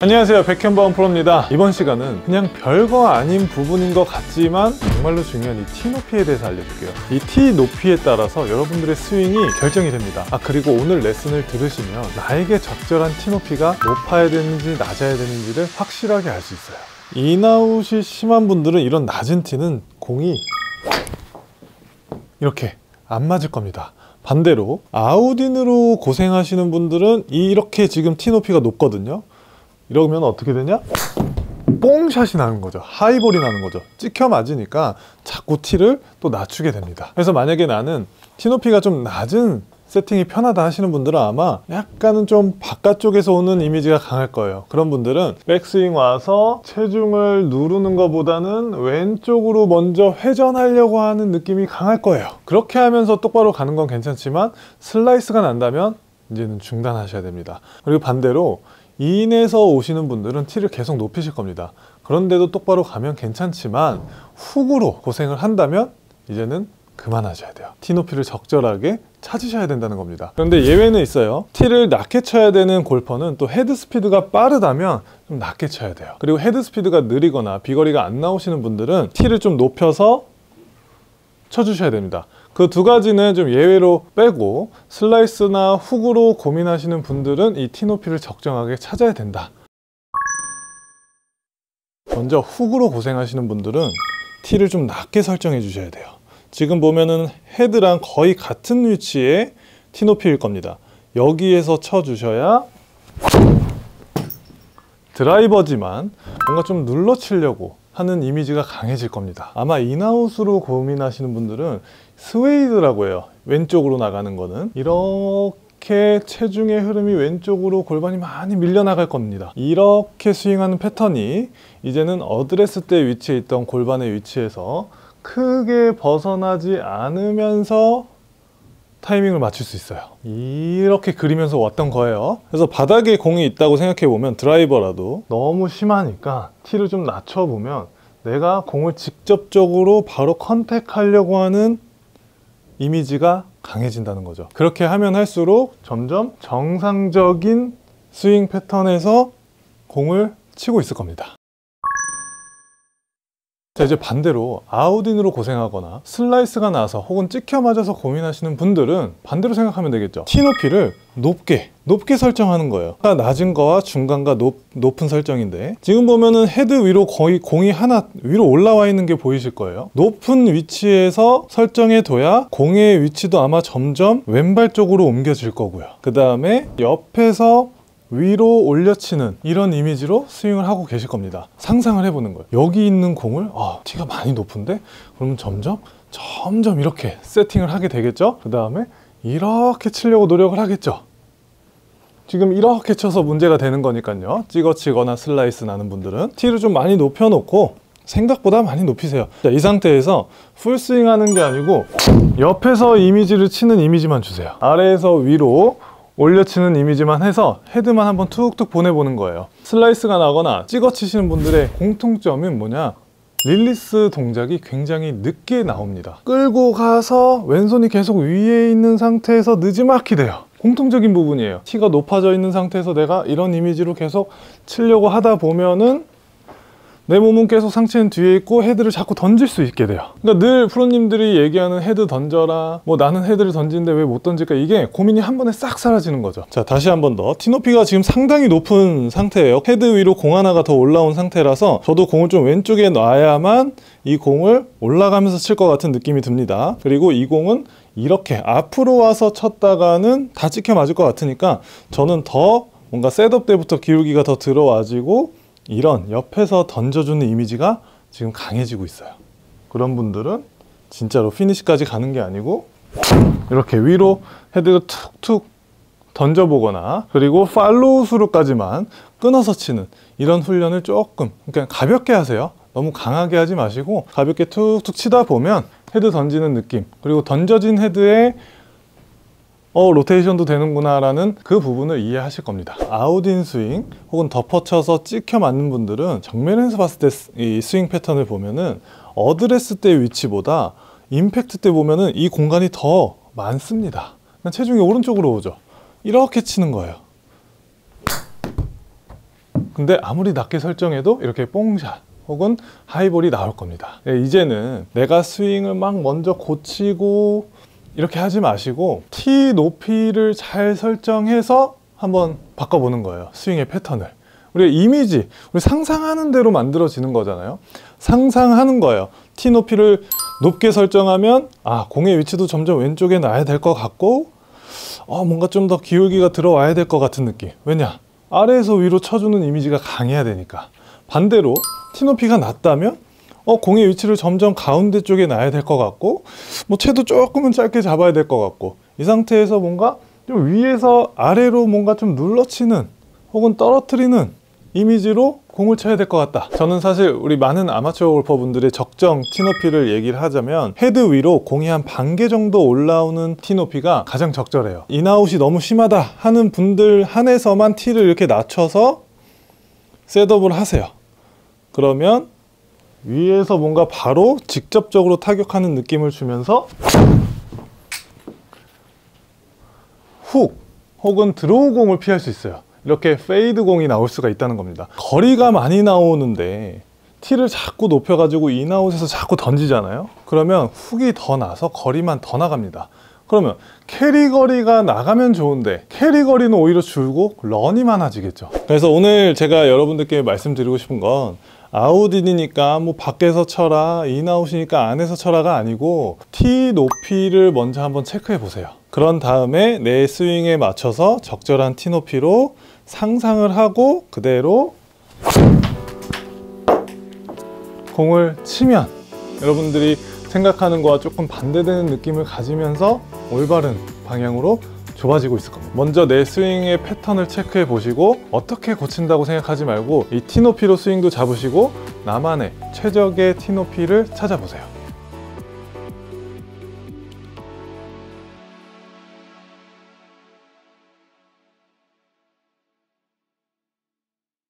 안녕하세요. 백현바운 프로입니다. 이번 시간은 그냥 별거 아닌 부분인 것 같지만 정말로 중요한 이 티 높이에 대해서 알려줄게요. 이 티 높이에 따라서 여러분들의 스윙이 결정이 됩니다. 아 그리고 오늘 레슨을 들으시면 나에게 적절한 티 높이가 높아야 되는지 낮아야 되는지를 확실하게 알 수 있어요. 인아웃이 심한 분들은 이런 낮은 티는 공이 이렇게 안 맞을 겁니다. 반대로 아웃인으로 고생하시는 분들은 이렇게 지금 티 높이가 높거든요 이러면 어떻게 되냐? 뽕샷이 나는 거죠. 하이볼이 나는 거죠. 찍혀 맞으니까 자꾸 티를 또 낮추게 됩니다. 그래서 만약에 나는 티 높이가 좀 낮은 세팅이 편하다 하시는 분들은 아마 약간은 좀 바깥쪽에서 오는 이미지가 강할 거예요. 그런 분들은 백스윙 와서 체중을 누르는 것보다는 왼쪽으로 먼저 회전하려고 하는 느낌이 강할 거예요. 그렇게 하면서 똑바로 가는 건 괜찮지만 슬라이스가 난다면 이제는 중단하셔야 됩니다. 그리고 반대로 인에서 오시는 분들은 티를 계속 높이실 겁니다. 그런데도 똑바로 가면 괜찮지만 훅으로 고생을 한다면 이제는 그만하셔야 돼요. 티 높이를 적절하게 찾으셔야 된다는 겁니다. 그런데 예외는 있어요. 티를 낮게 쳐야 되는 골퍼는 또 헤드 스피드가 빠르다면 좀 낮게 쳐야 돼요. 그리고 헤드 스피드가 느리거나 비거리가 안 나오시는 분들은 티를 좀 높여서 쳐주셔야 됩니다. 그 두 가지는 좀 예외로 빼고 슬라이스나 훅으로 고민하시는 분들은 이 티 높이를 적정하게 찾아야 된다. 먼저 훅으로 고생하시는 분들은 티를 좀 낮게 설정해 주셔야 돼요. 지금 보면은 헤드랑 거의 같은 위치에 티 높이일 겁니다. 여기에서 쳐 주셔야 드라이버지만 뭔가 좀 눌러 치려고 하는 이미지가 강해질 겁니다. 아마 인아웃으로 고민하시는 분들은 sway라고 해요. 왼쪽으로 나가는 거는 이렇게 체중의 흐름이 왼쪽으로 골반이 많이 밀려나갈 겁니다. 이렇게 스윙하는 패턴이 이제는 어드레스 때 위치해 있던 골반의 위치에서 크게 벗어나지 않으면서 타이밍을 맞출 수 있어요. 이렇게 그리면서 왔던 거예요. 그래서 바닥에 공이 있다고 생각해 보면 드라이버라도 너무 심하니까 티를 좀 낮춰 보면 내가 공을 직접적으로 바로 contact하려고 하는 이미지가 강해진다는 거죠. 그렇게 하면 할수록 점점 정상적인 스윙 패턴에서 공을 치고 있을 겁니다. 자 이제 반대로 아웃인으로 고생하거나 슬라이스가 나서 혹은 찍혀 맞아서 고민하시는 분들은 반대로 생각하면 되겠죠. 티 높이를 높게 높게 설정하는 거예요. 낮은 거와 중간과 높, 높은 설정인데 지금 보면은 헤드 위로 거의 공이 하나 위로 올라와 있는 게 보이실 거예요. 높은 위치에서 설정해 둬야 공의 위치도 아마 점점 왼발 쪽으로 옮겨질 거고요. 그 다음에 옆에서 위로 올려치는 이런 이미지로 스윙을 하고 계실 겁니다. 상상을 해보는 거예요. 여기 있는 공을 아, 티가 많이 높은데 그러면 점점 점점 이렇게 세팅을 하게 되겠죠. 그 다음에 이렇게 치려고 노력을 하겠죠. 지금 이렇게 쳐서 문제가 되는 거니까요. 찍어 치거나 슬라이스 나는 분들은 티를 좀 많이 높여놓고 생각보다 많이 높이세요. 자, 이 상태에서 풀스윙 하는 게 아니고 옆에서 이미지를 치는 이미지만 주세요. 아래에서 위로 올려치는 이미지만 해서 헤드만 한번 툭툭 보내보는 거예요. 슬라이스가 나거나 찍어 치시는 분들의 공통점은 뭐냐? 릴리스 동작이 굉장히 늦게 나옵니다. 끌고 가서 왼손이 계속 위에 있는 상태에서 느지막히 돼요. 공통적인 부분이에요. 티가 높아져 있는 상태에서 내가 이런 이미지로 계속 치려고 하다 보면은 내 몸은 계속 상체는 뒤에 있고 헤드를 자꾸 던질 수 있게 돼요. 그러니까 늘 프로님들이 얘기하는 헤드 던져라 뭐 나는 헤드를 던지는데 왜 못 던질까 이게 고민이 한 번에 싹 사라지는 거죠. 자 다시 한 번 더. 티높이가 지금 상당히 높은 상태예요. 헤드 위로 공 하나가 더 올라온 상태라서 저도 공을 좀 왼쪽에 놔야만 이 공을 올라가면서 칠 것 같은 느낌이 듭니다. 그리고 이 공은 이렇게 앞으로 와서 쳤다가는 다 찍혀 맞을 것 같으니까 저는 더 뭔가 setup 때부터 기울기가 더 들어와지고 이런 옆에서 던져주는 이미지가 지금 강해지고 있어요. 그런 분들은 진짜로 피니시까지 가는 게 아니고 이렇게 위로 헤드가 툭툭 던져보거나 그리고 follow through까지만 끊어서 치는 이런 훈련을 조금 그냥 가볍게 하세요. 너무 강하게 하지 마시고 가볍게 툭툭 치다 보면 헤드 던지는 느낌 그리고 던져진 헤드에 어 로테이션도 되는구나 라는 그 부분을 이해하실 겁니다. out-in 스윙 혹은 덮어쳐서 찍혀 맞는 분들은 정면에서 봤을 때 이 스윙 패턴을 보면은 어드레스 때 위치보다 임팩트 때 보면은 이 공간이 더 많습니다. 체중이 오른쪽으로 오죠. 이렇게 치는 거예요. 근데 아무리 낮게 설정해도 이렇게 뽕샷 혹은 하이볼이 나올 겁니다. 예, 이제는 내가 스윙을 막 먼저 고치고 이렇게 하지 마시고 티 높이를 잘 설정해서 한번 바꿔보는 거예요. 스윙의 패턴을. 우리 이미지, 우리 상상하는 대로 만들어지는 거잖아요. 상상하는 거예요. 티 높이를 높게 설정하면 아 공의 위치도 점점 왼쪽에 놔야 될 것 같고 어, 뭔가 좀 더 기울기가 들어와야 될 것 같은 느낌. 왜냐? 아래에서 위로 쳐주는 이미지가 강해야 되니까. 반대로 티 높이가 낮다면 어, 공의 위치를 점점 가운데 쪽에 놔야 될 것 같고 뭐 채도 조금은 짧게 잡아야 될 것 같고 이 상태에서 뭔가 좀 위에서 아래로 뭔가 좀 눌러치는 혹은 떨어뜨리는 이미지로 공을 쳐야 될 것 같다. 저는 사실 우리 많은 아마추어 골퍼분들의 적정 티높이를 얘기를 하자면 헤드 위로 공이 한 반 개 정도 올라오는 티높이가 가장 적절해요. 인아웃이 너무 심하다 하는 분들 한해서만 티를 이렇게 낮춰서 setup을 하세요. 그러면 위에서 뭔가 바로 직접적으로 타격하는 느낌을 주면서 훅 혹은 드로우 공을 피할 수 있어요. 이렇게 페이드 공이 나올 수가 있다는 겁니다. 거리가 많이 나오는데 티를 자꾸 높여 가지고 in-out에서 자꾸 던지잖아요. 그러면 훅이 더 나서 거리만 더 나갑니다. 그러면 캐리 거리가 나가면 좋은데 캐리 거리는 오히려 줄고 런이 많아지겠죠. 그래서 오늘 제가 여러분들께 말씀드리고 싶은 건 out-in이니까 뭐 밖에서 쳐라 in-out이니까 안에서 쳐라가 아니고 티 높이를 먼저 한번 체크해 보세요. 그런 다음에 내 스윙에 맞춰서 적절한 티 높이로 상상을 하고 그대로 공을 치면 여러분들이 생각하는 거와 조금 반대되는 느낌을 가지면서 올바른 방향으로 좁아지고 있을 겁니다. 먼저 내 스윙의 패턴을 체크해 보시고 어떻게 고친다고 생각하지 말고 이 티높이로 스윙도 잡으시고 나만의 최적의 티높이를 찾아보세요.